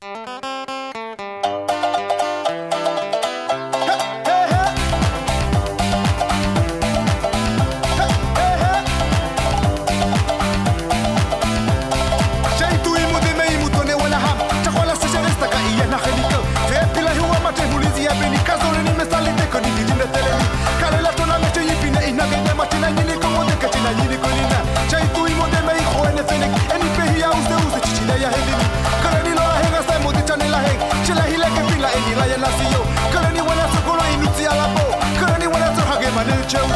Música kila yenasiyo köleni wena sokola inuti alabo köleni wena sohage manilcheu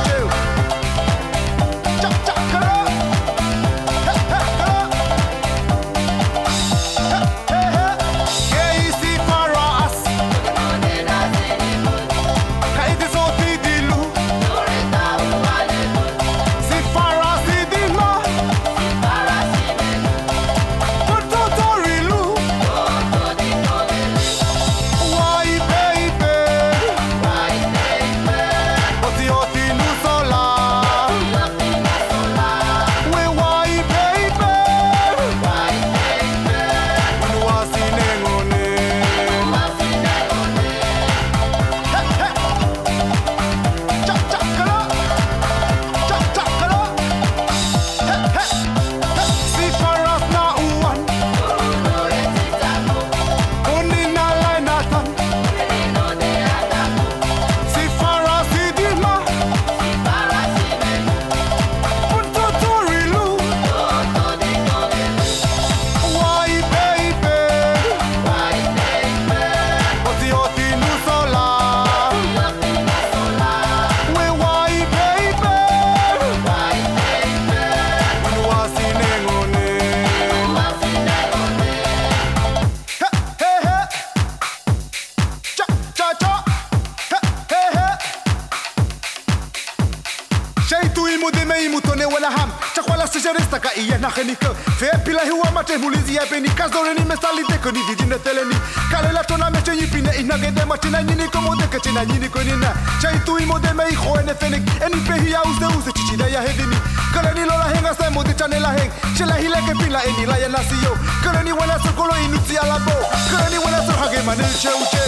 mudime imutone wala ham. Chakwala sejeresta ka iya na genito fe pila hiwa mate mulizi ya peni kasdore ni mesali de koni vidine teleni. Kalela tona meche yipine ina gede machina nyini komo de kachina nyini konina chai tu imudeme hijo en efenik en ipehi ya uze uste chichida ya hedini kaleni lola henga sa mudi chanela heng. Chela hile ke pila enila ya nasiyo kaleni wala sokolo inuti alabo kaleni wala sohage manel che uche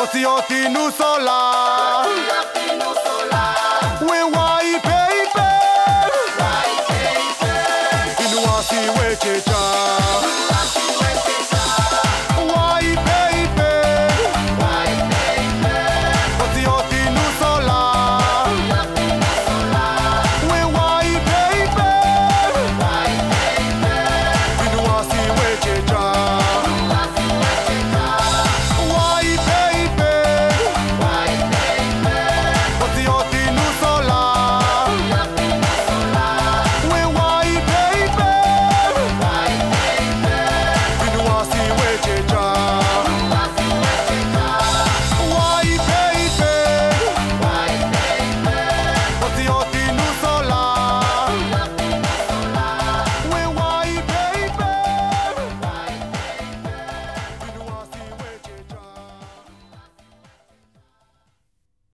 Bossy Yoti Nusola.